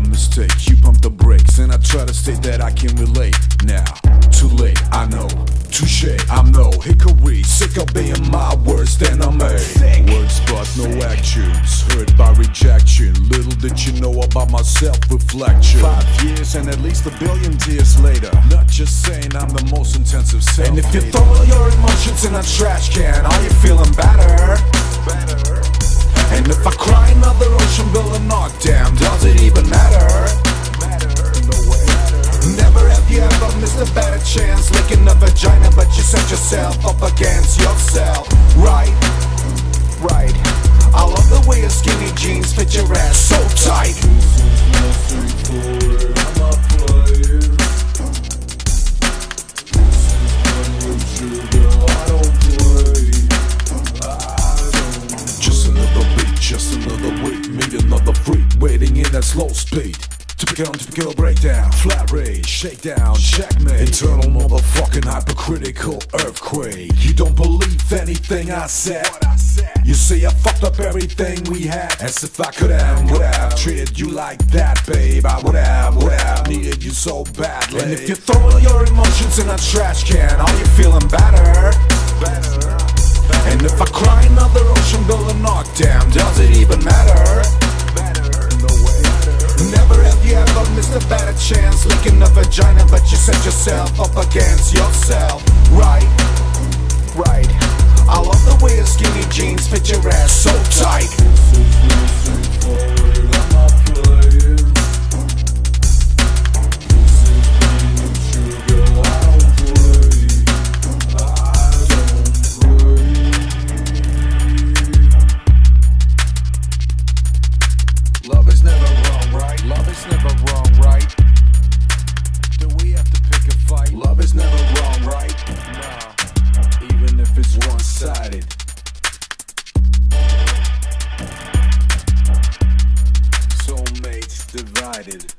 mistake. You pump the brakes, and I try to state that I can relate. Now, too late, I know. Touche, I'm no hickory. Sick of being my worst then I'm words, but no actions. Hurt by rejection. Little did you know about my self reflection. Five years and at least a billion tears later. Not just saying I'm the most intensive self. And if you throw all your emotions in a trash can, are you feeling better? better. And if I cry another ocean, build an arch dam, does missed a better chance Licking a vagina but you set yourself up against yourself Right, right I love the way your skinny jeans fit your ass so tight Just another beat, just another week. Meet another freak waiting in at slow speed. Typical, typical breakdown, flat rate, shakedown, checkmate. Internal motherfucking hypercritical earthquake. You don't believe anything I said. You say I fucked up everything we had. As if I could have, would have treated you like that, babe. I would have, would have needed you so badly. And if you throw all your emotions in a trash can, are you feeling better? And if I cry another ocean, build an arch dam, does it even matter? Chance Licking a vagina but you set yourself up against yourself. Right, right divided.